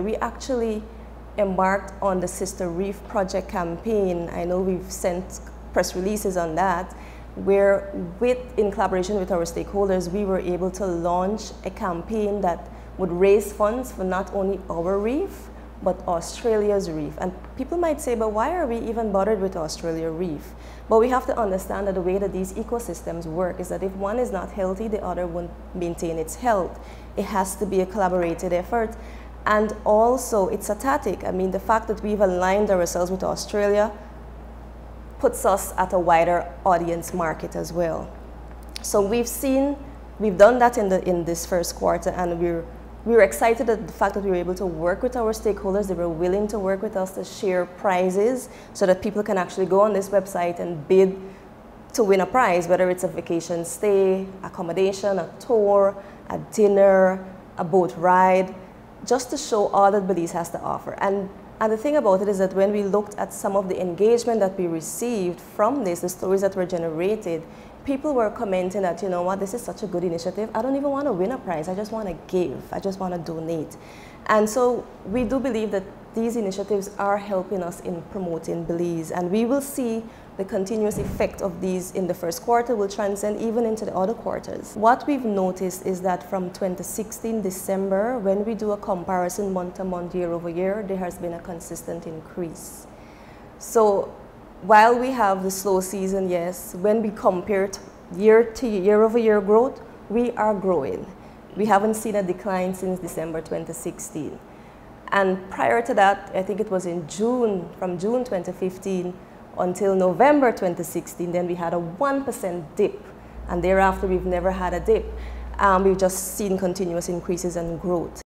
We actually embarked on the Sister Reef Project campaign. I know we've sent press releases on that, where with, in collaboration with our stakeholders, we were able to launch a campaign that would raise funds for not only our reef, but Australia's reef. And people might say, but why are we even bothered with Australia reef? But we have to understand that the way that these ecosystems work is that if one is not healthy, the other won't maintain its health. It has to be a collaborative effort. And also, it's a static. I mean, the fact that we've aligned ourselves with Australia puts us at a wider audience market as well. So we've seen, we've done that in, the, in this first quarter, and we're we were excited at the fact that we were able to work with our stakeholders. They were willing to work with us to share prizes so that people can actually go on this website and bid to win a prize, whether it's a vacation stay, accommodation, a tour, a dinner, a boat ride, just to show all that Belize has to offer. And, and the thing about it is that when we looked at some of the engagement that we received from this, the stories that were generated, people were commenting that, you know what, this is such a good initiative. I don't even want to win a prize. I just want to give. I just want to donate. And so we do believe that these initiatives are helping us in promoting Belize. And we will see the continuous effect of these in the first quarter will transcend even into the other quarters. What we've noticed is that from 2016 December, when we do a comparison month to month, year over year, there has been a consistent increase. So while we have the slow season, yes, when we compare year to year over year growth, we are growing. We haven't seen a decline since December 2016. And prior to that, I think it was in June, from June 2015 until November 2016, then we had a 1% dip. And thereafter, we've never had a dip. Um, we've just seen continuous increases and growth.